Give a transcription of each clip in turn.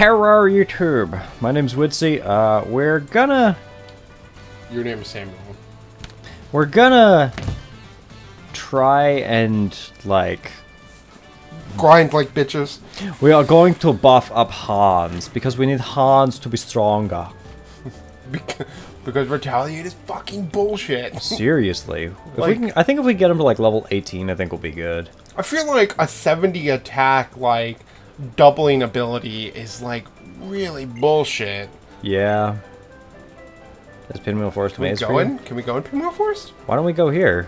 Hello, YouTube. My name's Woodsy. Uh, we're gonna Your name is Samuel. we're gonna try and like Grind like bitches. we are going to buff up Hans because we need Hans to be stronger. Because retaliate is fucking bullshit. Seriously, if we Like- can, I think if we get him to like level 18, I think we'll be good. I feel like a 70 attack, like, doubling ability is, like, really bullshit. Yeah. Is Pinwheel Forest Can we go in? Can we go in Pinwheel Forest? Why don't we go here?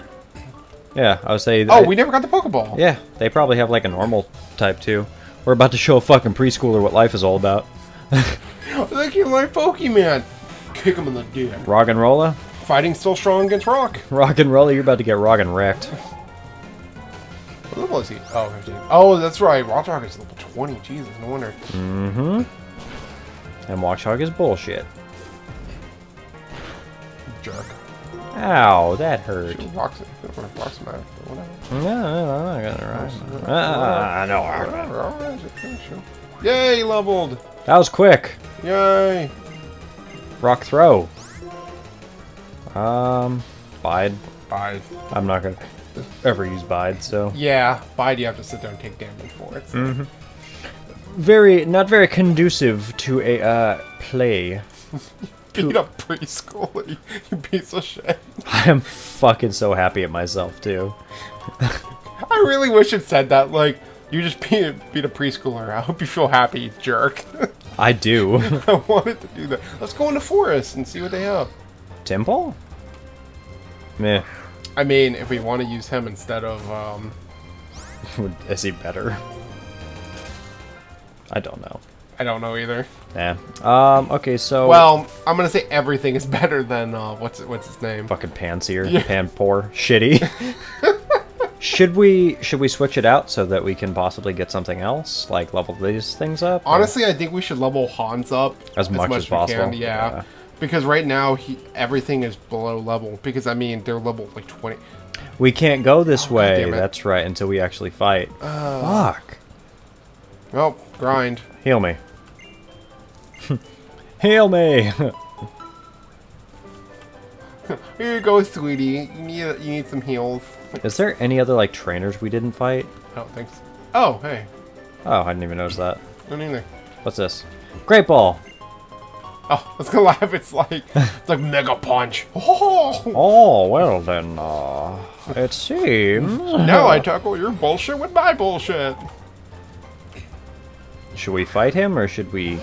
Yeah, I would say. Oh, we never got the Pokeball. Yeah, they probably have like a normal type too. We're about to show a fucking preschooler what life is all about. Look at my Pokemon. Kick him in the dick. Rock and Rolla? Fighting still strong against Rock. Rock and Rolla, you're about to get rock and wrecked. What level is he? Oh, 15. Oh, that's right. Rock is level 20. Jesus, no wonder. Mm-hmm. And Watchog is bullshit. Jerk. Ow, that hurt. Shoot, Rocks, rocks smash, but whatever. No, no, I'm not gonna rock. Ah, no. Yay, leveled! That was quick. Yay! Rock throw. Um, Bide. Bide. I'm not gonna ever use Bide, so. Yeah, Bide you have to sit there and take damage for it. Mm-hmm. Very, not very conducive to a, uh, play. Beat up preschooler, you piece of shit. I am fucking so happy at myself, too. I really wish it said that, like, you just beat, beat a preschooler. I hope you feel happy, jerk. I do. I wanted to do that. Let's go in the forest and see what they have. Temple? Meh. I mean, if we want to use him instead of, um, Is he better? I don't know. I don't know either. Yeah. Um, okay, so... Well, I'm gonna say everything is better than, uh, what's what's his name? Fucking Pansear. Yeah. Panpour. Shitty. should we should we switch it out so that we can possibly get something else? Like level these things up? or- Honestly, I think we should level Hans up As much as possible, Can. Yeah. yeah. Because right now he everything is below level. Because I mean, they're level like twenty. We can't go this Oh, way. That's right, until we actually fight. Uh. Fuck. Oh, grind. Heal me. Heal me! Here you go, sweetie. You need you need some heals. Is there any other, like, trainers we didn't fight? I don't think so. Oh, hey. Oh, I didn't even notice that. No neither. What's this? Great Ball! Oh, I was gonna laugh. It's like it's like Mega Punch. Oh, Oh, well then, uh, it seems... now I tackle your bullshit with my bullshit. Should we fight him, or should we... You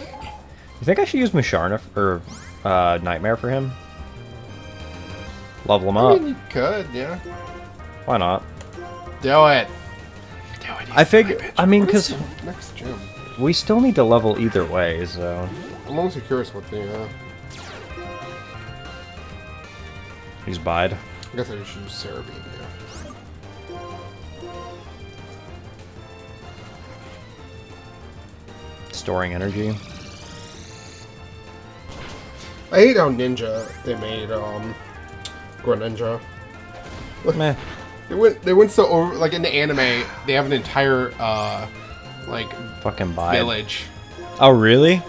think I should use Musharna, or, uh, Nightmare for him? Level him I up. mean, you could, yeah. Why not? Do it. Do it. I figure- I mean, because next gym. We still need to level either way, so... I'm honestly curious what the. Uh, He's Bide. I guess I should use Cerebeam, yeah. Storing energy. I hate how Ninja they made um Greninja. Meh. They went they went so over like in the anime they have an entire uh like Fucking Bide. village. Oh, really?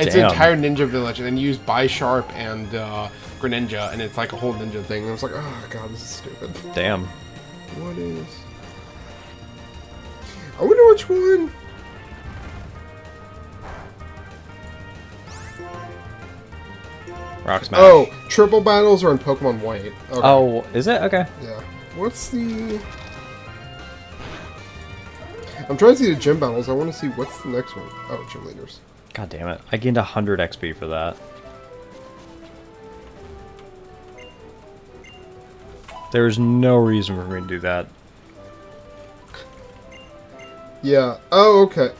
It's Damn. an entire ninja village and then you use Bisharp and uh Greninja and it's like a whole ninja thing. And I was like, oh god, this is stupid. Damn. What is I wonder which one. Rock Smash. Oh, triple battles are in Pokemon White. Okay. Oh, is it? Okay. Yeah. What's the? I'm trying to see the gym battles. I want to see what's the next one. Oh, gym leaders. God damn it. I gained 100 XP for that. There's no reason for me to do that. Yeah. Oh, okay.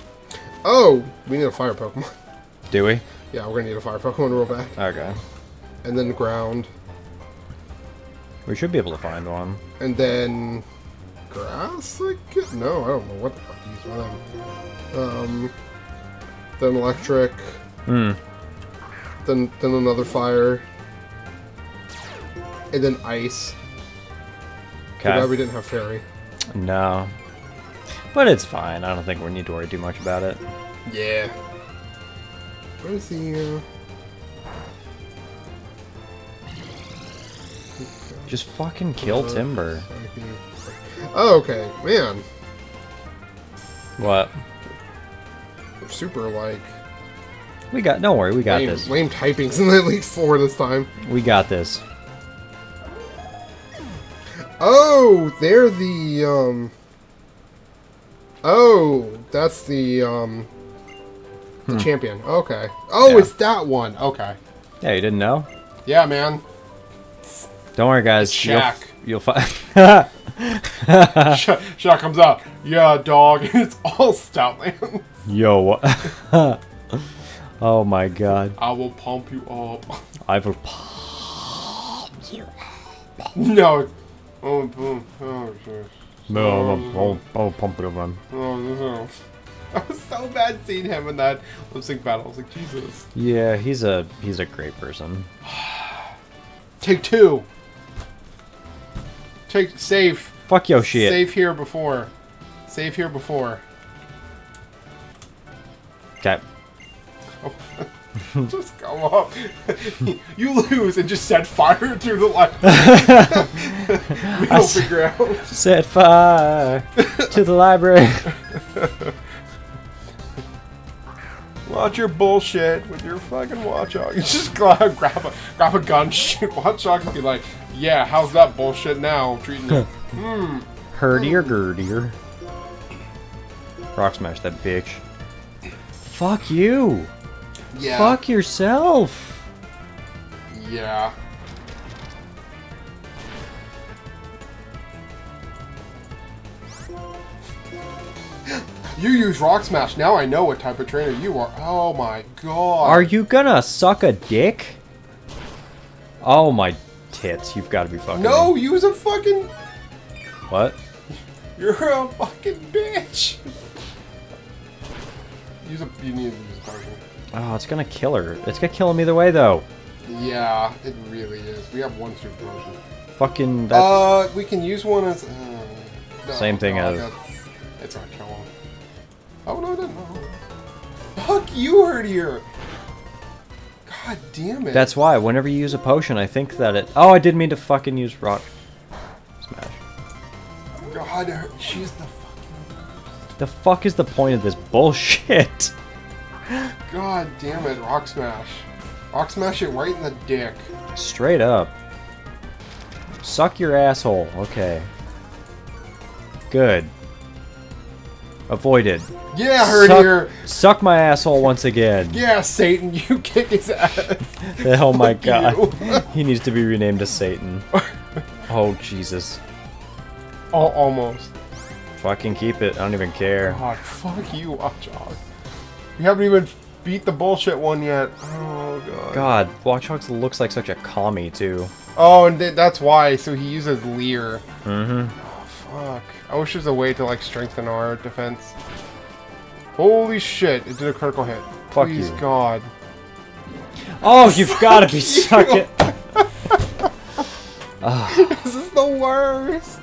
Oh, we need a fire Pokemon. Do we? yeah, we're gonna need a fire Pokemon real back. Okay. And then ground. We should be able to find one. And then grass. I guess? No, I don't know what the fuck to use. Um. Then electric. Hmm. Then then another fire. And then ice. Too bad we didn't have fairy. No. But it's fine. I don't think we need to worry too much about it. Yeah. Where's the, uh... Just fucking kill uh, Timber. Oh, okay. Man. What? Super, like... We got. Don't worry, we got lame, this. lame typings in at least four this time. We got this. Oh, they're the, um... Oh, that's the, um... The champion. Okay. Oh, Hmm. Yeah. it's that one. Okay. Yeah, you didn't know? Yeah, man. Don't worry, guys. It's You'll, Shaq. you'll find. Shot comes out. Yeah, dog. It's all Stoutland. Yo. oh my god. I will pump you up. I've a. no. Oh, boom. Oh, shit. No, I'm a- oh, I'll, I'll pump it on. Oh, no. I was so bad seeing him in that lip sync battle. I was like, Jesus. Yeah, he's a he's a great person. Take two. Take save. Fuck yo shit. Save here before. Save here before. Okay. Just go up. you lose and just set fire through the light. we'll figure out. Set fire to the library. Watch your bullshit with your fucking watchdog. You just grab, grab a grab a gun, shoot watchdog, and be like, "Yeah, how's that bullshit now treating you?" Hmm. Herdier gurdier. Rock smash that bitch. Fuck you. yeah. Fuck yourself. Yeah. You use Rock Smash. Now I know what type of trainer you are. Oh my god. Are you gonna suck a dick? Oh my tits, you've gotta be fucking No, me. use a fucking. What? You're a fucking bitch. Use a. You need to use a potion. Oh, it's gonna kill her. It's gonna kill him either way though. Yeah, it really is. We have one super potion. Fucking that Uh, we can use one as. Uh, no, Same thing no, as- that's- It's our kill him. Oh no, no, no. Fuck you, Herdier. God damn it. That's why whenever you use a potion, I think that it Oh, I didn't mean to fucking use rock smash. God, she's the. The fuck is the point of this bullshit? God damn it, Rock Smash. Rock Smash it right in the dick. Straight up. Suck your asshole. Okay. Good. Avoided. Yeah, Herdier. Suck, suck my asshole once again. Yeah, Satan, you kick his ass. Oh my god. he needs to be renamed to Satan. Oh Jesus. oh, almost. Fucking keep it. I don't even care. God, fuck you, Watchdog. You haven't even beat the bullshit one yet. Oh, God. God, Watch Dogs looks like such a commie too. Oh, and th- that's why. So he uses Leer. Mm-hmm. Oh, fuck. I wish there's a way to, like, strengthen our defense. Holy shit, it did a critical hit. Fuck Please, you. God. Oh, you've got to be sucking. This is the worst.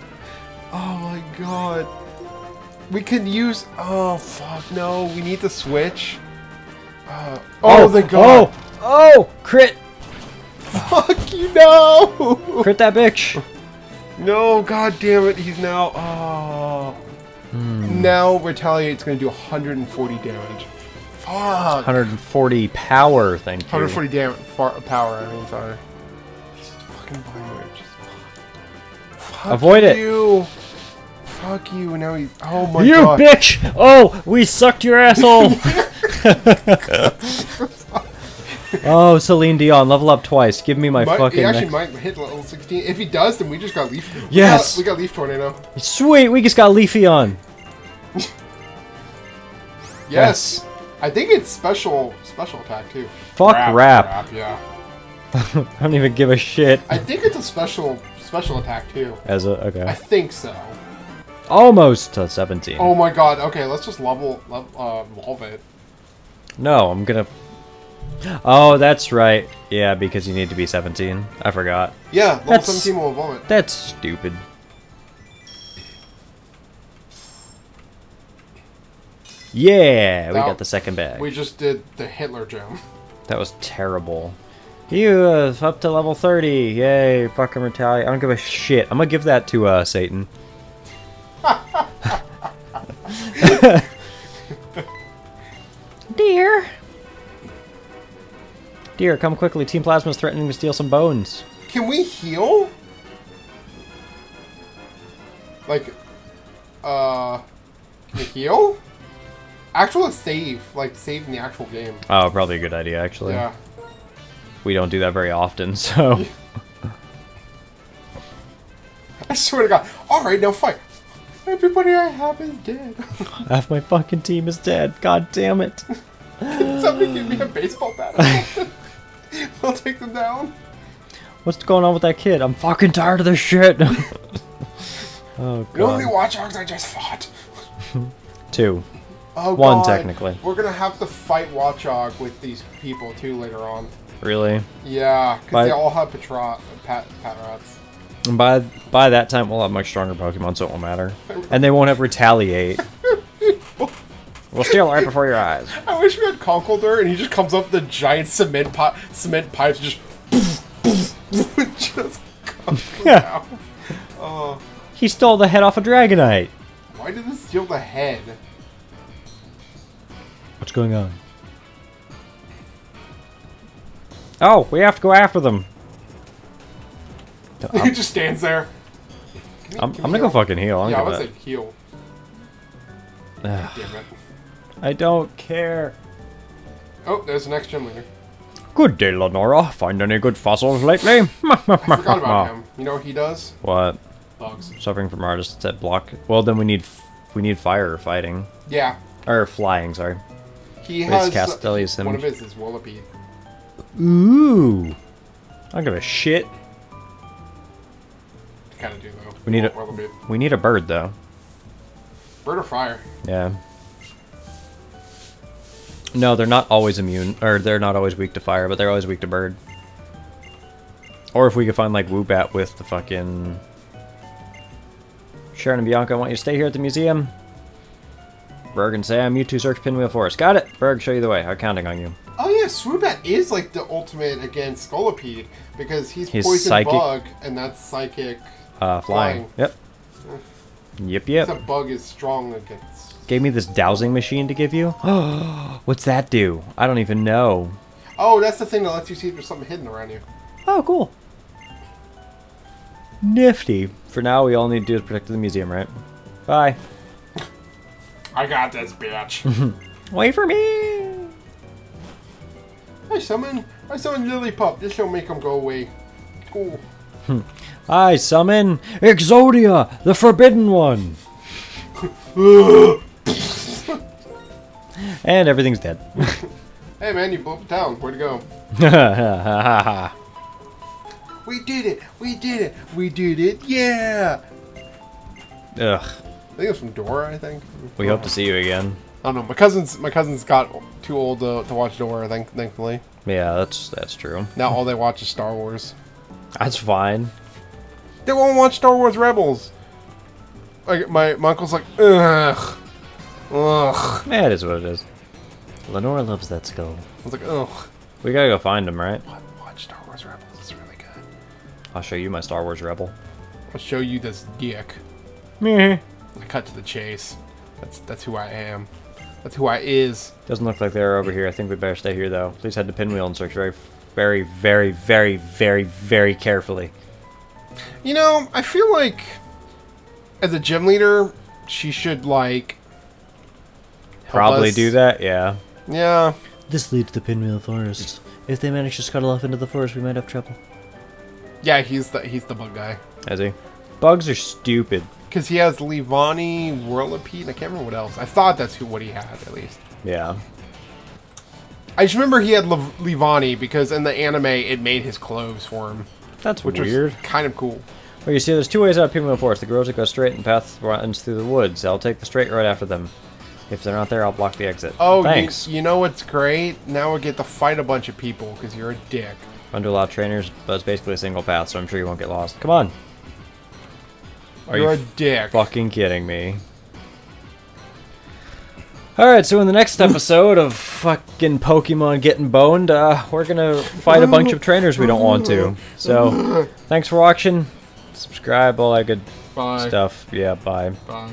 Oh my god. We could use. Oh fuck no. We need to switch. Uh, oh, the go. Oh, oh, crit, Fuck you no. crit that bitch. no, god damn it. He's now. Oh. Hmm. Now retaliate's gonna do 140 damage. Fuck. 140 power. Thank you. 140 damage. Power. I mean, sorry. Just fucking. Just fuck. Avoid it. You. Fuck you. And now he. Oh my you god. bitch! Oh, we sucked your asshole. oh, Celine Dion, level up twice. Give me my Might, fucking. he actually next- might hit level 16. If he does, then we just got leaf. we Yes! got- we got leaf tornado. Sweet, we just got Leafy on. Yes. I think it's special special attack too. Fuck rap. rap, yeah. I don't even give a shit. I think it's a special special attack too. As a okay, I think so. Almost to 17. Oh my god. Okay, let's just level level uh, evolve it. No, I'm gonna. Oh, that's right. Yeah, because you need to be 17. I forgot. Yeah, level That's- 17 will evolve it. That's stupid. Yeah, we got the second bag. We just did the Hitler gem. That was terrible. You uh, up to level 30. Yay, fucking retaliate. I don't give a shit. I'm gonna give that to uh, Satan. Dear. Dear, come quickly. Team Plasma's threatening to steal some bones. Can we heal? Like, uh, heal? Actual save, like save in the actual game. Oh, probably a good idea, actually. Yeah. We don't do that very often, so. I swear to God. All right, now fight. Everybody I have is dead. Half my fucking team is dead. God damn it. Somebody give me a baseball bat. I'll take them down. What's going on with that kid? I'm fucking tired of this shit. oh, You know how many God. Watchdogs I just fought? Two. Oh, One, God. One technically. We're gonna have to fight Watchdog with these people too later on. Really? Yeah, because they all have Patrat, Pat, Pat Rats. And by by that time, we'll have much stronger Pokemon, so it won't matter. And they won't have Retaliate. we'll steal right before your eyes. I wish we had Conkeldurr and he just comes up with the giant cement pot, cement pipes, just just comes Yeah. out. Oh, He stole the head off a Dragonite. why did he steal the head? What's going on? Oh, we have to go after them. He I'm, just stands there. Can I'm, can I'm gonna go fucking heal. I Yeah, I don't was like heal. Damn it. I don't care. Oh, there's the next gym leader. Good day, Lenora. Find any good fossils lately? I forgot about him. You know what he does? What? Bugs. Suffering from artists that block. Well, then we need we need fire or fighting Yeah, or flying. Sorry. he has Castelli's one of his is Whirlipede. Ooh. I don't give a shit. Kind of do though. We need a- Whirlipede. We need a bird though. Bird of fire. Yeah. No, they're not always immune, or they're not always weak to fire, but they're always weak to bird. Or if we could find like Woobat with the fucking Sharon and Bianca, I want you to stay here at the museum. Burgh and Sam, you two search Pinwheel Forest. Got it. Burgh, show you the way. I'm counting on you. Oh yeah, Swoobat is like the ultimate against Scolipede because he's, He's poison psychic. bug and that's psychic. Uh, flying. Flying. Yep. Yep, yep. That bug is strong against. Gave me this dowsing machine to give you. What's that do? I don't even know. Oh, that's the thing that lets you see if there's something hidden around you. Oh, cool. Nifty. For now, we all need to do is protect the museum, right? Bye. I got this, bitch. Wait for me. I summon, I summon Lillipup. This will make him go away. Cool. I summon Exodia, the Forbidden One. and everything's dead. Hey man, you blew up the town. Where'd it go? We did it! We did it! We did it! Yeah! Ugh. I think it was from Dora. I think. We hope to see you again. I don't know. My cousins, my cousins got too old to, to watch Dora. Thank, thankfully, Yeah, that's that's true. now all they watch is Star Wars. That's fine. They won't watch Star Wars Rebels. Like my, my uncle's like, ugh, ugh. Yeah, it is what it is. Lenora loves that skull. I was like, ugh. We gotta go find him, right? Watch Star Wars Rebels. It's really good. I'll show you my Star Wars Rebel. I'll show you this dick. Meh. I cut to the chase. That's that's who I am. That's who I is. Doesn't look like they're over here. I think we better stay here, though. Please head to Pinwheel and search very, very, very, very, very, very carefully. You know, I feel like as a gym leader, she should like Probably us. do that, yeah. Yeah. This leads to Pinwheel Forest. If they manage to scuttle off into the forest, we might have trouble. Yeah, he's the he's the bug guy. Is he? Bugs are stupid. Because he has Leavanny, Whirlipede, I can't remember what else. I thought that's who what he had at least. Yeah. I just remember he had Lev- Leavanny because in the anime it made his clothes for him, That's which weird. kind of cool. Well, you see, there's two ways out of Pinwheel Forest. The groves that go straight and path runs through the woods. I'll take the straight road after them. If they're not there, I'll block the exit. Oh, thanks. You, you know what's great? Now we get to fight a bunch of people because you're a dick. Under a lot of trainers, but it's basically a single path, so I'm sure you won't get lost. Come on. Are you're you a dick. fucking kidding me? Alright, so in the next episode of fucking Pokemon getting boned, uh, we're gonna fight a bunch of trainers we don't want to. So, thanks for watching. Subscribe, all that good Bye. stuff. Yeah, bye. Bye.